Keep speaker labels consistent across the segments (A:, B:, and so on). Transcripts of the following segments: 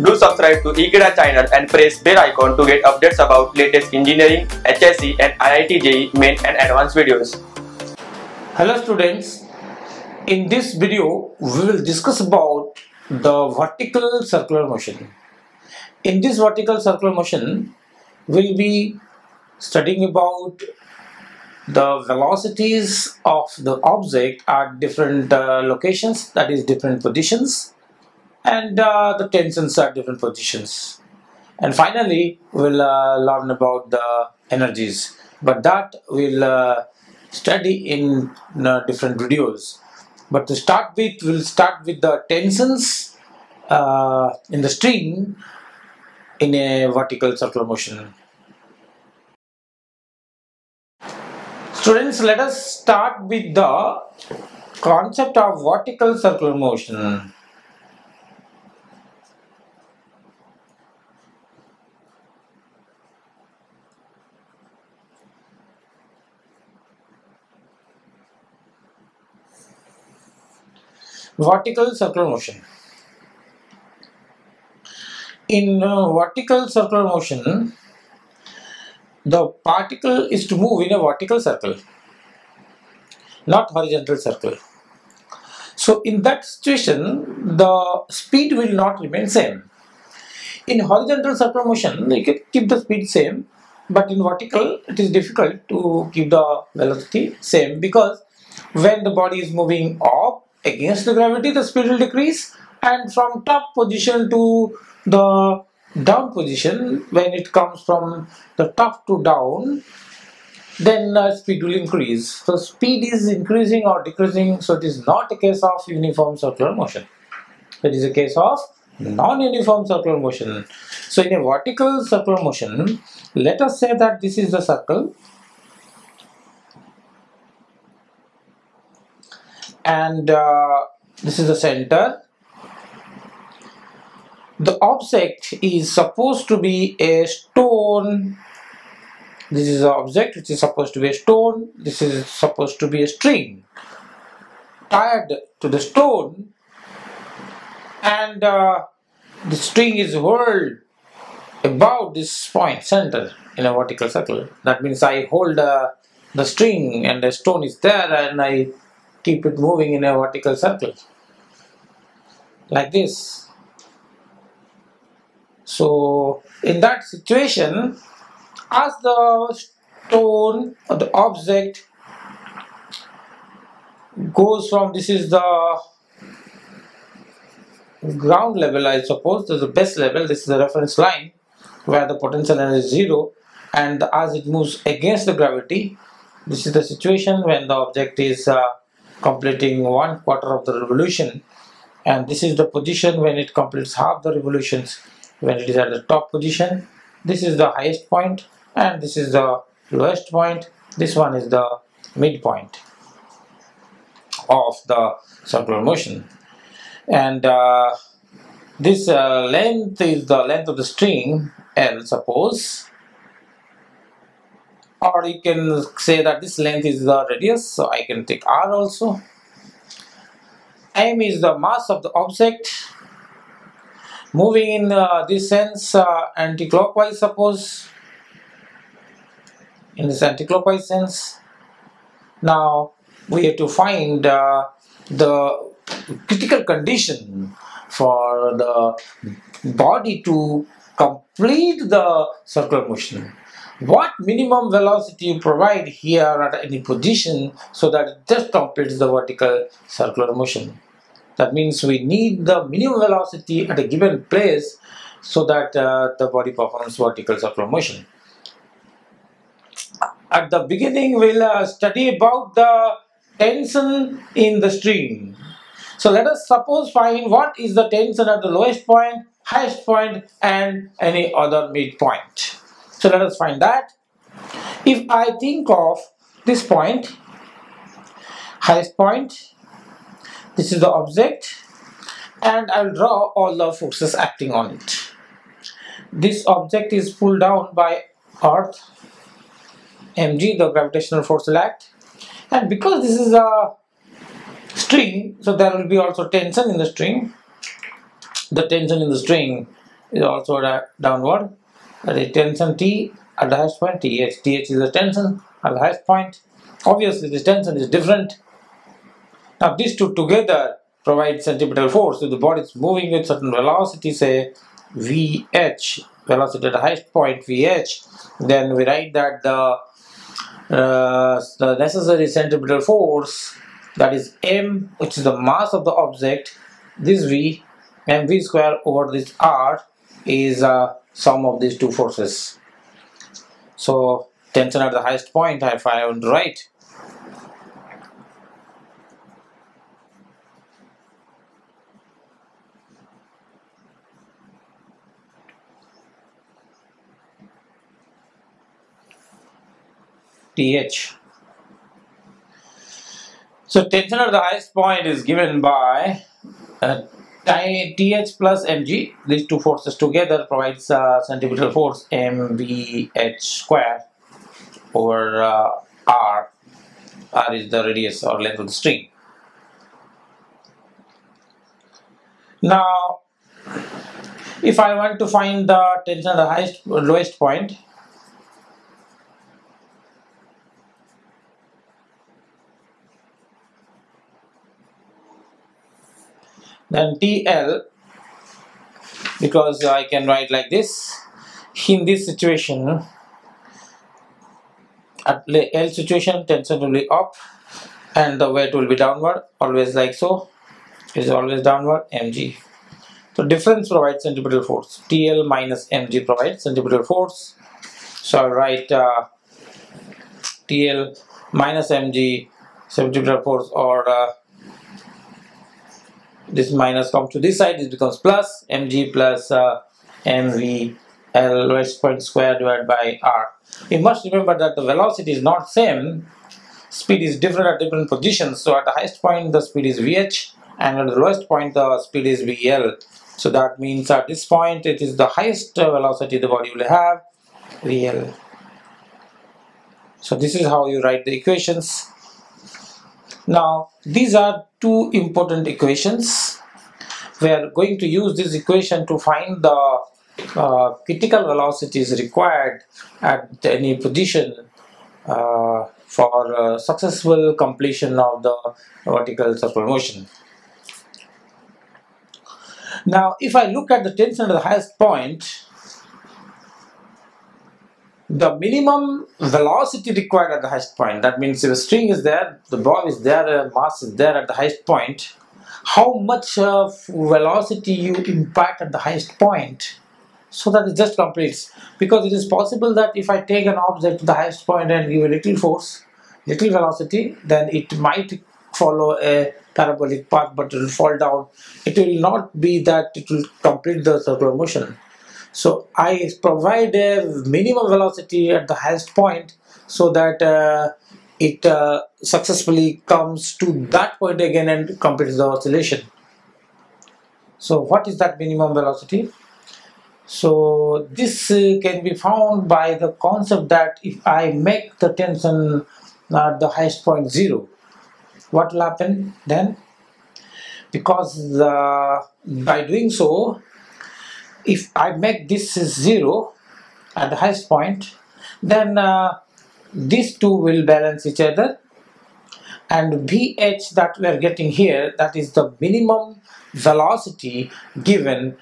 A: Do subscribe to Ekeeda channel and press bell icon to get updates about latest engineering, HSC and IIT JEE main and advanced videos.
B: Hello students, in this video we will discuss about the vertical circular motion. In this vertical circular motion we'll be studying about the velocities of the object at different uh, locations that is different positions and uh, the tensions at different positions. And finally we'll uh, learn about the energies. But that we'll uh, study in uh, different videos. But to start with we'll start with the tensions uh, in the string in a vertical circular motion. Students let us start with the concept of vertical circular motion vertical circular motion. In uh, vertical circular motion the particle is to move in a vertical circle not horizontal circle. So in that situation the speed will not remain same. In horizontal circular motion you can keep the speed same but in vertical it is difficult to keep the velocity same because when the body is moving up against the gravity the speed will decrease. And from top position to the down position when it comes from the top to down then uh, speed will increase. So speed is increasing or decreasing so it is not a case of uniform circular motion. It is a case of non-uniform circular motion. So in a vertical circular motion let us say that this is the circle and uh, this is the center. The object is supposed to be a stone. This is the object which is supposed to be a stone. This is supposed to be a string. Tied to the stone. And uh, the string is hurled about this point center in a vertical circle. That means I hold uh, the string and the stone is there and I keep it moving in a vertical circle. Like this. So in that situation as the stone or the object goes from this is the ground level I suppose this is the best level this is the reference line where the potential energy is zero and as it moves against the gravity this is the situation when the object is uh, completing one quarter of the revolution. And this is the position when it completes half the revolutions. When it is at the top position this is the highest point and this is the lowest point. This one is the midpoint of the circular motion. And uh, this uh, length is the length of the string L suppose or you can say that this length is the radius so I can take R also. M is the mass of the object. Moving in uh, this sense uh, anti-clockwise suppose. In this anti-clockwise sense. Now we have to find uh, the critical condition for the body to complete the circular motion what minimum velocity you provide here at any position so that it just completes the vertical circular motion. That means we need the minimum velocity at a given place so that uh, the body performs vertical circular motion. At the beginning we'll uh, study about the tension in the string. So let us suppose find what is the tension at the lowest point, highest point and any other midpoint. So let us find that. If I think of this point, highest point, this is the object and I will draw all the forces acting on it. This object is pulled down by earth, mg the gravitational force will act and because this is a string so there will be also tension in the string the tension in the string is also downward. Is tension T at the highest point, TH. TH is the tension at the highest point. Obviously, this tension is different. Now, these two together provide centripetal force. If the body is moving with certain velocity, say VH, velocity at the highest point, VH, then we write that the, uh, the necessary centripetal force, that is M, which is the mass of the object, this V, mv square over this r is a sum of these two forces so tension at the highest point I want right. th so tension at the highest point is given by uh, th plus mg these two forces together provides a centripetal force mvh square over uh, r. R is the radius or length of the string. Now if i want to find the tension at the highest lowest point then TL because I can write like this. In this situation at the L situation tension will be up and the weight will be downward always like so. Is always downward mg so difference provides centripetal force. TL minus mg provides centripetal force. So I'll write uh, TL minus mg centripetal force or uh, this minus comes to this side it becomes plus mg plus uh, mv l lowest point square divided by r. You must remember that the velocity is not same. Speed is different at different positions. So at the highest point the speed is vh and at the lowest point the speed is vl so that means at this point it is the highest velocity the body will have vl so this is how you write the equations now, these are two important equations. We are going to use this equation to find the uh, critical velocities required at any position uh, for uh, successful completion of the vertical circular motion. Now, if I look at the tension at the highest point, the minimum velocity required at the highest point. That means if a string is there the ball is there a mass is there at the highest point how much of velocity you impact at the highest point? So that it just completes. Because it is possible that if I take an object to the highest point and give a little force little velocity then it might follow a parabolic path but it will fall down. It will not be that it will complete the circular motion so I provide a minimum velocity at the highest point so that uh, it uh, successfully comes to that point again and completes the oscillation. So what is that minimum velocity? So this uh, can be found by the concept that if I make the tension at the highest point zero, what will happen then? Because by doing so, if I make this 0 at the highest point then uh, these two will balance each other. And Vh that we are getting here that is the minimum velocity given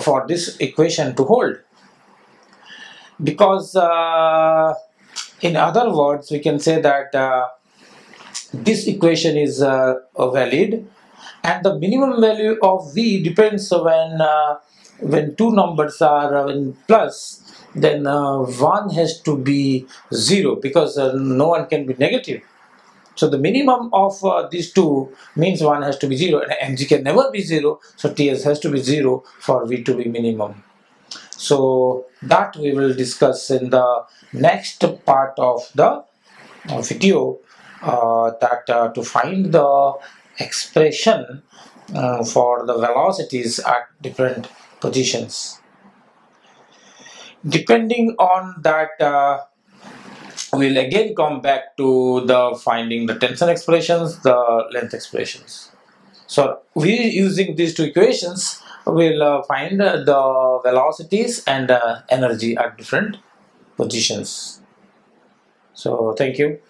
B: for this equation to hold. Because uh, in other words we can say that uh, this equation is uh, valid. And the minimum value of V depends when uh, when two numbers are in plus then uh, one has to be zero because uh, no one can be negative. So the minimum of uh, these two means one has to be zero. And mg can never be zero so ts has to be zero for v to be minimum. So that we will discuss in the next part of the uh, video uh, that uh, to find the expression for the velocities at different positions. Depending on that, uh, we'll again come back to the finding the tension expressions, the length expressions. So we using these two equations will uh, find uh, the velocities and uh, energy at different positions. So thank you.